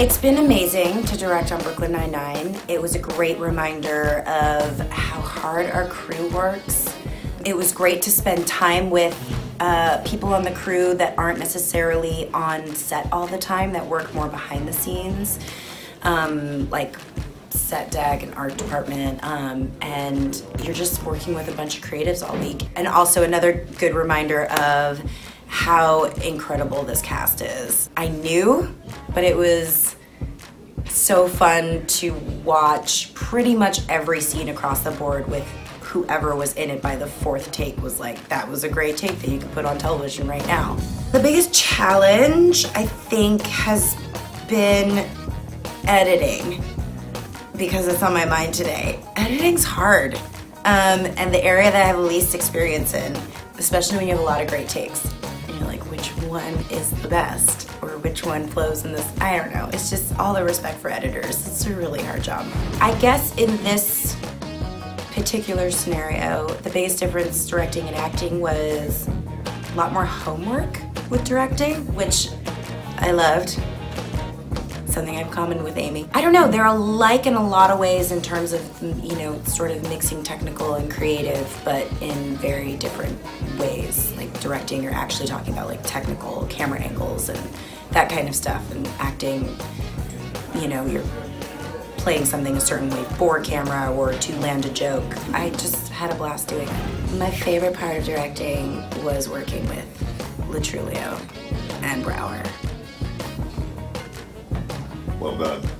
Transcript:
It's been amazing to direct on Brooklyn Nine-Nine. It was a great reminder of how hard our crew works. It was great to spend time with uh, people on the crew that aren't necessarily on set all the time, that work more behind the scenes, um, like set deck and art department, um, and you're just working with a bunch of creatives all week. And also another good reminder of how incredible this cast is. I knew, but it was so fun to watch pretty much every scene across the board with whoever was in it by the fourth take was like, that was a great take that you could put on television right now. The biggest challenge, I think, has been editing because it's on my mind today. Editing's hard. Um, and the area that I have least experience in, especially when you have a lot of great takes. Like, which one is the best? Or which one flows in this? I don't know. It's just all the respect for editors. It's a really hard job. I guess in this particular scenario, the biggest difference directing and acting was a lot more homework with directing, which I loved. Something in common with Amy. I don't know, they're alike in a lot of ways in terms of, you know, sort of mixing technical and creative, but in very different ways. Like directing, you're actually talking about like technical camera angles and that kind of stuff, and acting, you know, you're playing something a certain way for camera or to land a joke. I just had a blast doing it. My favorite part of directing was working with Lo Truglio and Braugher. Well done.